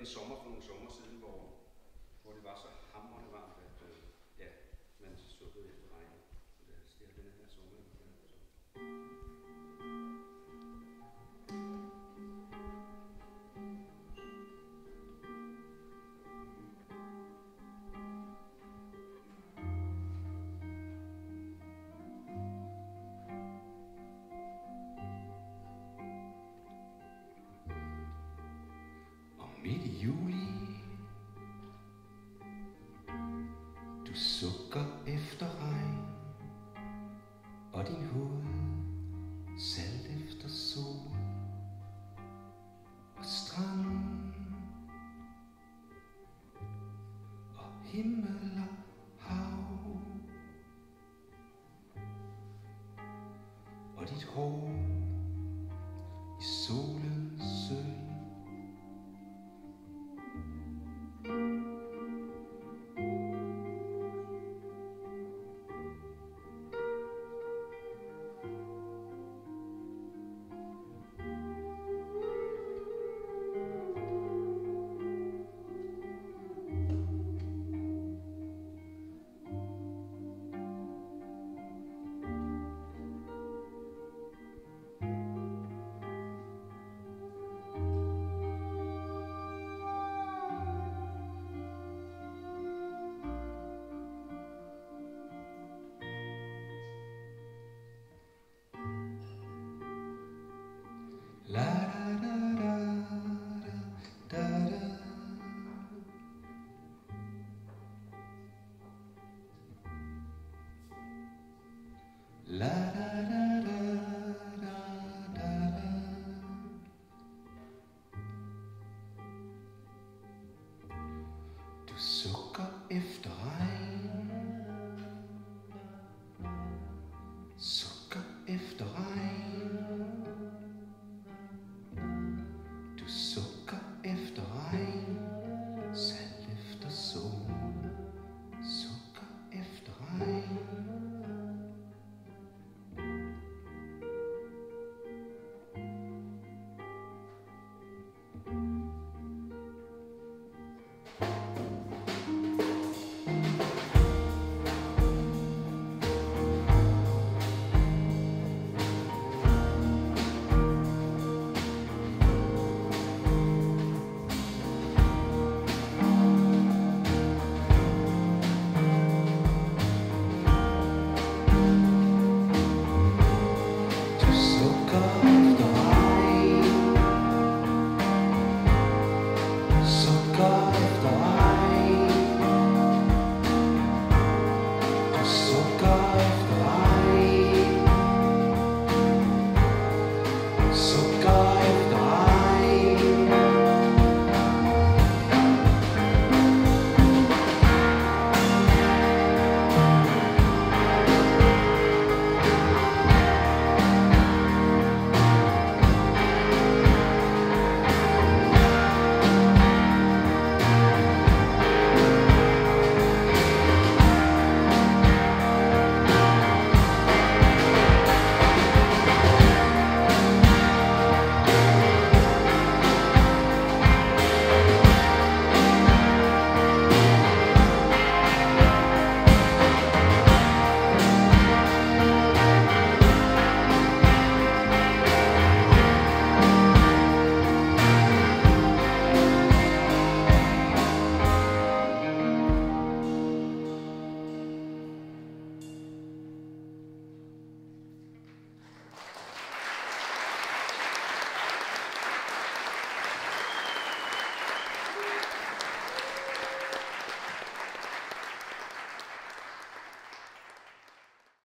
en sommer for nogle sommer siden, hvor, hvor det var så hamrende varmt, at øh, ja, man sukkede efter regn. Så det sker den her sommer. Himmel og hav. Og dit hår I solen La da da da da da. La da da da da da da. Du sukker efter regn. Sukker efter regn. все.